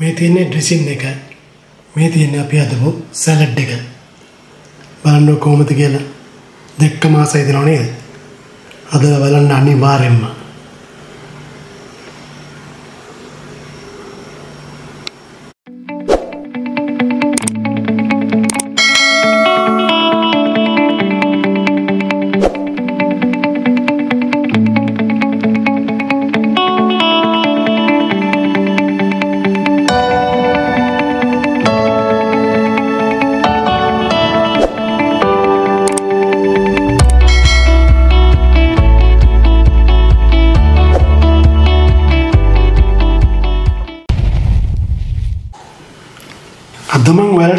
මේ තියෙන්නේ ඩ්‍රෙසින් එක. මේ තියෙන්නේ අපි හදපු සැලඩ් එක. බලන්න කොහොමද කියලා. දෙක්ක මාස හිතනව නේද? හදලා බලන්න අනිවාර්යෙන්ම.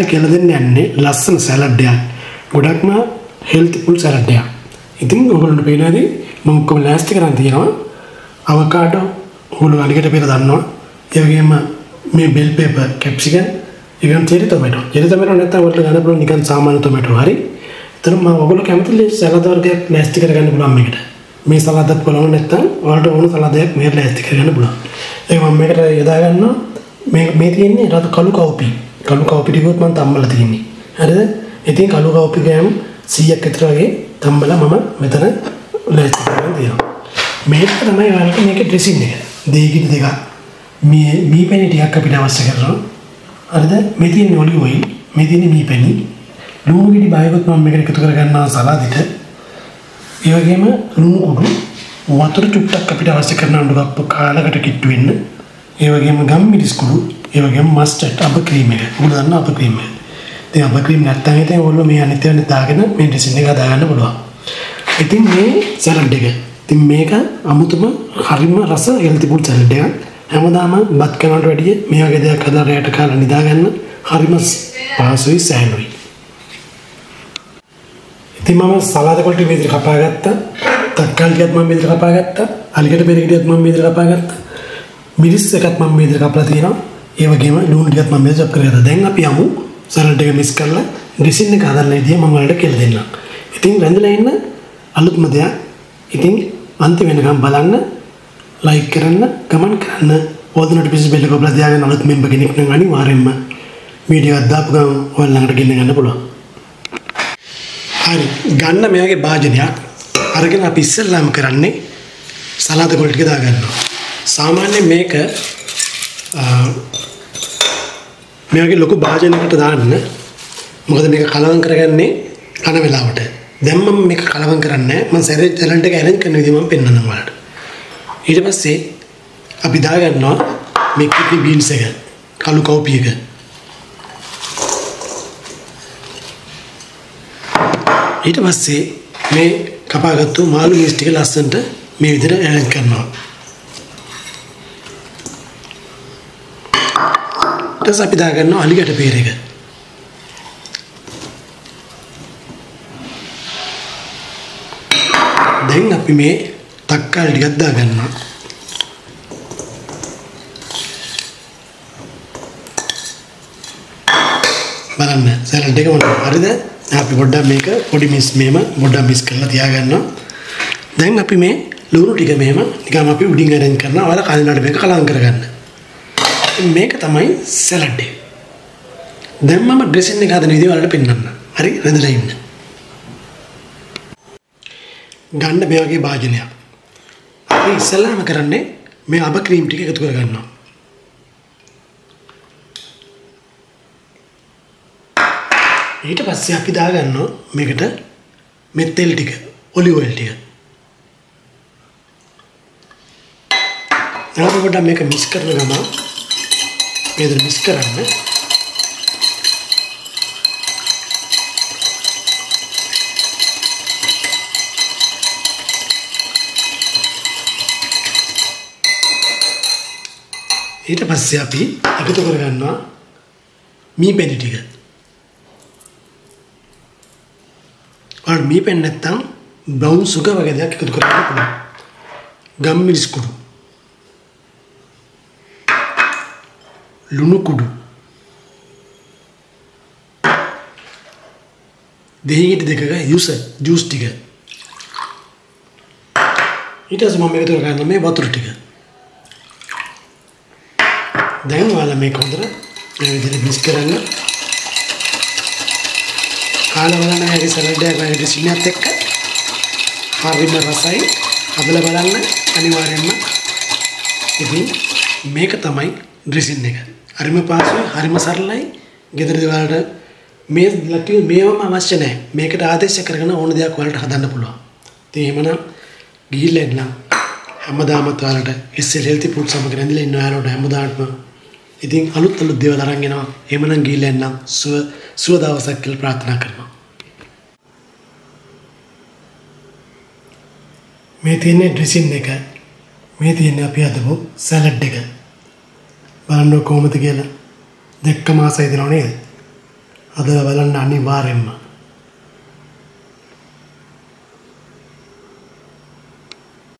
ඔයාලට කියලා දෙන්න යන්නේ ලස්සන සැලඩ් එකක්. ගොඩක්ම හෙල්ති ෆුල් සැලඩ් එකක්. ඉතින් ඔයගොල්ලන්ට පේනවාදී මම ඔක්කොම ලෑස්ති කරන් තියෙනවා. අවකාඩෝ හුළු අලිකට පෙර දන්නවා. ඒ වගේම මේ බෙල් පේපර් කැප්සිකම් ඊගන් චෙරි ටොමැටෝ. චෙරි ටොමැටෝ නැත්නම් ඔයාලට ගන්න පුළුවන් නිකන් සාමාන්‍ය ටොමැටෝ හරි. එතන මම ඔයගොල්ලෝ කැමති සලාද වර්ගයක් ලෑස්ති කරගන්න පුළුවන් මේකට. මේ සලාදත් පුළුවන් නැත්නම් ඔයාලට ඕන සලාදයක් මේකට ලෑස්ති කරගන්න පුළුවන්. ඒක මම මේකට යොදා ගන්නවා මේ මේ තියෙන්නේ රතු කළු කවුපි. කළු කවුපි ටිකත් මම තම්බලා තියෙන්නේ. හරිද? ඉතින් කළු කවුපි ගෑම් 100ක් විතර වගේ තම්බලා මම මෙතන ලෑස්ති කරගෙන තියෙනවා. මේක තමයි ඔයාලට මේකේ ඩ්‍රෙසින් එක. දෙයකින් දෙකක්. මේ මී පැණි ටිකක් අපිට අවශ්‍ය කරනවා. හරිද? මේ තියෙන්නේ ඔලිව් ඔයිල්, මේ තියෙන්නේ මී පැණි. ලුණු ගෙඩි බයකොත් මම මේකට එකතු කරගන්නවා සලාදෙට. ඒ වගේම ලුණු කුඩු වතුර චුට්ටක් අපිට අවශ්‍ය කරන අඬු කප්ප කාලකට කිට්ටු වෙන්න. ඒ වගේම ගම් මිරිස් කුඩු, ඒ වගේම මස්ටර්ඩ් අප ක්‍රීම් එක. උගල දන්න අප ක්‍රීම් එක. ඉතින් අප ක්‍රීම් නැත්තම් ඉතින් ඔයගොල්ලෝ මේ අනිත් ඒවා දාගෙන මේ ඩ්‍රෙසින් එක හදාගන්න පුළුවන්. ඉතින් මේ සලාඩ් එක. ඉතින් මේක අමුතුම හරිම රස හෙල්ති ෆුඩ් සලාඩ් එකක්. හැමදාම බත් කනට වැඩිය මේ වගේ දෙයක් හදලා රැයට කාලා නිදාගන්න හරිම පහසුයි සෑහලුයි. ඉතින් මම සලාද කොල්ට මේ විදිහට කපා ගත්තා. තක්කාලි ටිකත් මම මේ විදිහට කපා ගත්තා. අලිකට පෙරේ ටිකත් මම මේ විදිහට කපා ගත්තා. මිරිස් එකත් මම මේ විදිහට කපලා තියෙනවා. ඒ වගේම ලුණු ටිකත් මම මේ විදිහට කරගත්තා. දැන් අපි යමු සලාඩ් එක මික්ස් කරලා ඩ්‍රෙසින් එක හදන්න විදිහ මම ඔයාලට කියලා දෙන්නම්. ඉතින් වැඳලා ඉන්න අලුත්ම දෙයක්. ඉතින් අන්තිම වෙනකම් බලන්න ලයික් කරන්න කමෙන්ට් කරන්න ඕද නොටිෆිකේෂන් බෙල් එක ඔබලා තියාගන්න අලුත් මෙම්බර් කෙනෙක් නම් අනිවාර්යෙන්ම වීඩියෝ එකක් දාපු ගමන් ඔයාලා ළඟට ගෙන්න ගන්න පුළුවන්. හරි ගන්න මේ වගේ භාජනයක් අරගෙන අපි ඉස්සෙල්ලාම කරන්නේ සලාද කොළ ටික දාගන්නවා. සාමාන්‍යයෙන් මේක මේ වගේ ලොකු භාජනයකට දාන්න මොකද මේක කලවම් කරගන්නේ කන වෙලාවට. දැන් මම මේක කලවම් කරන්නේ නැහැ. මම සැරේ චැලන්ජ් එක අරෙන්ජ් කරන විදිහ මම පෙන්වන්නම් ඔයාලට. ඊට පස්සේ අපි දාගන්නවා මේ කිඩ්නි බීන්ස් එක කළු කවුපි එක. ඊට පස්සේ මේ කපාගත්තු මාළු මිස් ටික ලස්සනට මේ විදිහට ඇරෙන්ජ් කරනවා. ඊට පස්සේ අපි දාගන්නවා අලිගට පේර එක. දැන් අපි මේ තක්කාලි ටිකක් දාගන්නවා. බලන්න සැලඩ් එක මොනවද හරිද? අපි පොඩ්ඩක් මේක පොඩි මිස් මෙහෙම පොඩ්ඩක් මිස් කරලා තියාගන්නවා. දැන් අපි මේ ලුණු ටික මෙහෙම නිකන් අපි උඩින් අරන් කරනවා. ඔයාලා කලින්ට මේක කලවම් කරගන්න. මේක තමයි සැලඩ් එක. දැන් මම ඩ්‍රෙසින් එක හදන විදිහ ඔයාලට පෙන්වන්න. හරි? රෙදලා ඉන්න. ගන්න මේ වගේ භාජනයක්. අපි ඉස්සෙල්ලාම කරන්නේ මේ අබ ක්‍රීම් ටික එකතු කරගන්නවා. ඊට පස්සේ අපි දාගන්නවා මේකට මේ තෙල් ටික ඔලිව් ඔයිල් ටික. ඊට පොඩ්ඩක් මේක මික්ස් කරන ගමන් මේ විදිහට මික්ස් කරන්න. ඊට පස්සේ අපි එකතු කරගන්නවා මී පැණි ටික. ඔයාලට මී පැණි නැත්තම් බ්‍රවුන් සුගර් වගේ දෙයක් එකතු කරගන්න පුළුවන්. ගම් මිරිස් කුඩු. ලුණු කුඩු. දෙහිගිට දෙකක යුස ජූස් ටික. ඊට පස්සේ මම එකතු කරගන්නවා මේ වතුර ටික. දැන් ඔයාලා මේක හොඳට මේ විදිහට මික්ස් කරන්න. කාලා බලන්න මේකේ සලාඩ් එක වගේ ඩ්‍රෙසින්ග් එකත් එක්ක හරිම රසයි. හදලා බලන්න අනිවාර්යෙන්ම. ඉතින් මේක තමයි ඩ්‍රෙසින් එක. හරිම පාසුයි, හරිම සරලයි. ගෙදරදී ඔයාලට මේ ලටි මේවම අවශ්‍ය නැහැ. මේකට ආදේශ කරගෙන ඕන දෙයක් ඔයාලට හදන්න පුළුවන්. ඉතින් එහෙමනම් ගිහිල්ලා එන්නම්. හැමදාමත් ඔයාලට SL healthy food සමග රැඳිලා ඉන්න ඔයාලට හැමදාටම ඉතින් අලුත් අලුත් දේවල් අරන් එනවා. එහෙමනම් ගිහිල්ලා එන්නම්. සුව සුව දවසක් කියලා ප්‍රාර්ථනා කරනවා. මේ තියෙන්නේ ඩ්‍රෙසින් එක. මේ තියෙන්නේ අපි හදපු සැලඩ් එක. බලන්න කොහොමද කියලා. දෙක්ක මාසයි දෙනව නේද? හදලා බලන්න අනිවාර්යෙන්ම.